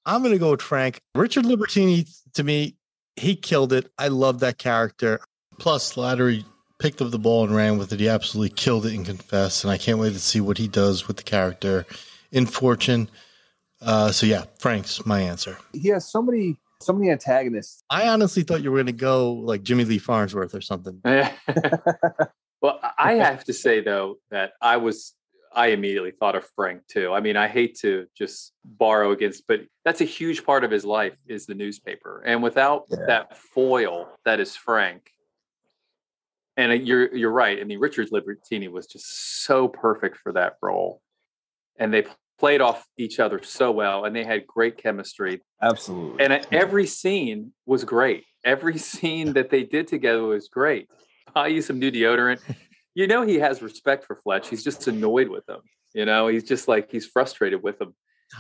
I'm going to go with Frank. Richard Libertini, to me, he killed it. I love that character. Plus, Slattery picked up the ball and ran with it. He absolutely killed it in Confess, and I can't wait to see what he does with the character in Fortune. Uh, so yeah, Frank's my answer. He has so many so many antagonists. I honestly thought you were going to go like Jimmy Lee Farnsworth or something. well, I have to say though that I was I immediately thought of Frank too. I mean, I hate to just borrow against, but that's a huge part of his life is the newspaper, and without that foil that is Frank. And uh, you're you're right. I mean, Richard Libertini was just so perfect for that role, and they played off each other so well, and they had great chemistry. Absolutely. And uh, every scene was great. Every scene that they did together was great. Buy you some new deodorant. You know he has respect for Fletch. He's just annoyed with him. You know, he's just like he's frustrated with him.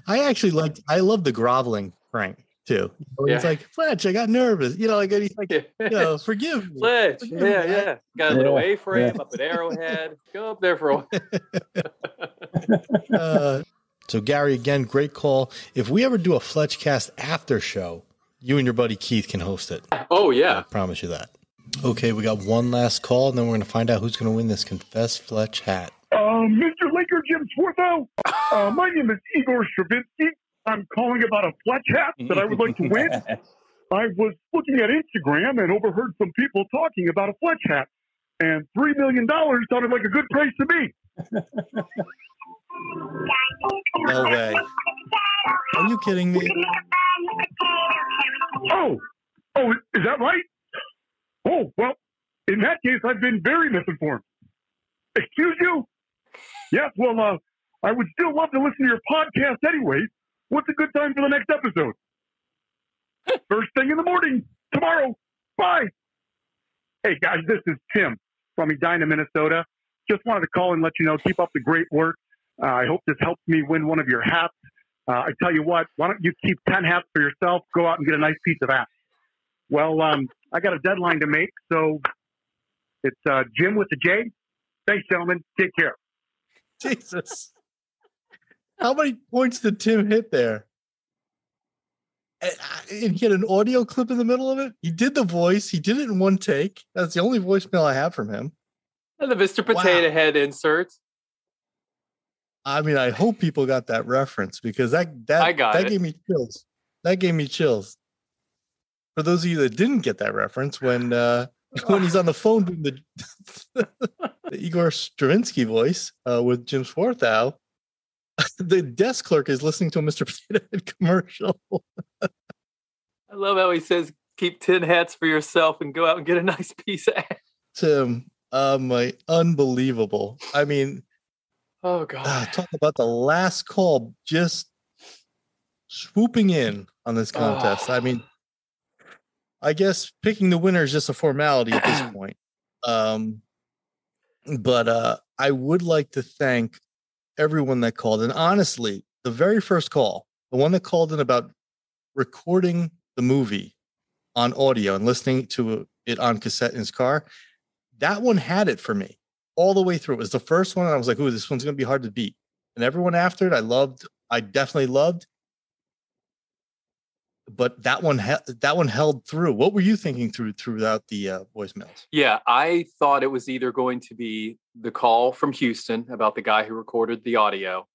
I actually liked. I love the groveling Frank too. He's Yeah. like Fletch. I got nervous. You know, like he's like, you know, forgive me. Fletch, Forgive yeah, me. yeah. Got a little Yeah, A-frame yeah. up at Arrowhead. Go up there for a while. Uh, so Gary, again, great call. If we ever do a Fletch cast after show, you and your buddy Keith can host it. Oh yeah, I promise you that. Okay, we got one last call, and then we're going to find out who's going to win this Confess Fletch hat. Uh, Mr. Laker Jim Swarthout, uh, my name is Igor Stravinsky. I'm calling about a Fletch hat that I would like to win. I was looking at Instagram and overheard some people talking about a Fletch hat, and $3 million sounded like a good price to me. No way. Are you kidding me? Oh, oh, is that right? Oh, well, in that case, I've been very misinformed. Excuse you? Yes, well, uh, I would still love to listen to your podcast anyways. What's a good time for the next episode? First thing in the morning, tomorrow. Bye. Hey, guys, this is Tim from Edina, Minnesota. Just wanted to call and let you know, keep up the great work. Uh, I hope this helps me win one of your hats. Uh, I tell you what, why don't you keep 10 hats for yourself? Go out and get a nice piece of ass. Well, um, I got a deadline to make, so it's uh, Jim with the J. Thanks, gentlemen. Take care. Jesus. How many points did Tim hit there? And and he had an audio clip in the middle of it. He did the voice. He did it in one take. That's the only voicemail I have from him. And the Mr. Potato Head insert. I mean, I hope people got that reference because that that I got that it. gave me chills. That gave me chills. For those of you that didn't get that reference, when uh when he's on the phone doing the, the Igor Stravinsky voice uh, with Jim Swarthout, the desk clerk is listening to a Mr. Potato Head commercial. I love how he says, "Keep ten hats for yourself and go out and get a nice piece of." ass." Tim, uh, my unbelievable. I mean, Oh god. ah, talk about the last call just swooping in on this contest. I mean, I guess picking the winner is just a formality at this point. Um, but uh, I would like to thank everyone that called. And honestly, the very first call, the one that called in about recording the movie on audio and listening to it on cassette in his car, that one had it for me all the way through. It was the first one. And I was like, ooh, this one's going to be hard to beat. And everyone after it, I loved, I definitely loved. But that one, that one held through. What were you thinking through throughout the uh, voicemails? Yeah, I thought it was either going to be the call from Houston about the guy who recorded the audio,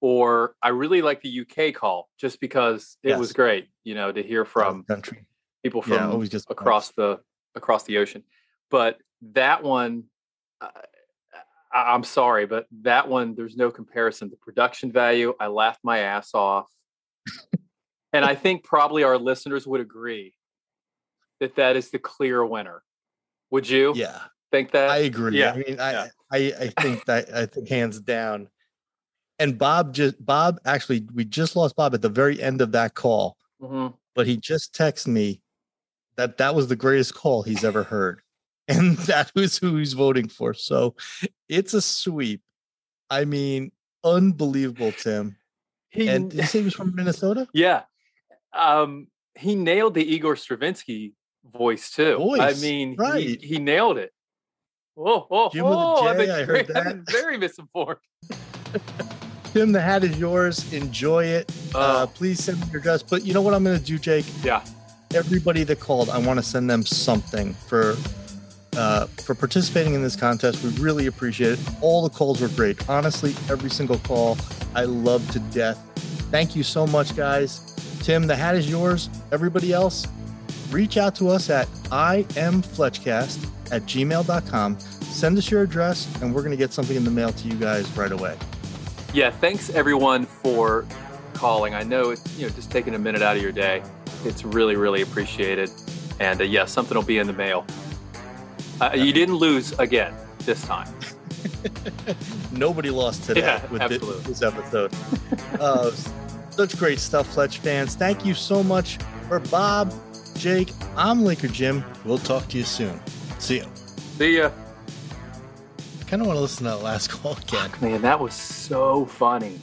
or I really like the UK call just because it was great, you know, to hear from country people from Yeah, just across the across the ocean. But that one, uh, I, I'm sorry, but that one, there's no comparison. The production value, I laughed my ass off, and I think probably our listeners would agree that that is the clear winner. Would you? Yeah, think that. I agree. Yeah, I mean, I, I, I think that I think hands down. And Bob just Bob actually we just lost Bob at the very end of that call, hmm but he just texted me that that was the greatest call he's ever heard, and that was who he's voting for. So it's a sweep. I mean, unbelievable, Tim. He- and did you say he was from Minnesota? Yeah. Um, he nailed the Igor Stravinsky voice too. I mean, right. he, he nailed it. Oh, oh, Jim with! I've been, I heard very, I've been very misinformed. Tim, the hat is yours. Enjoy it. Uh, please send me your address. But you know what I'm going to do, Jake? Yeah. Everybody that called, I want to send them something for uh, for participating in this contest. We really appreciate it. All the calls were great. Honestly, every single call, I love to death. Thank you so much, guys. Tim, the hat is yours. Everybody else, reach out to us at imfletchcast at gmail.com. Send us your address, and we're going to get something in the mail to you guys right away. Yeah, thanks everyone for calling. I know it's you know just taking a minute out of your day. It's really really appreciated. And uh, yeah, something will be in the mail. Uh, You didn't lose again this time. Nobody lost today Yeah, with thi- absolutely. this episode. uh, such great stuff, Fletch fans. Thank you so much for Bob, Jake. I'm Laker Jim. We'll talk to you soon. See ya. See ya. I kind of want to listen to that last call again. Man, that was so funny.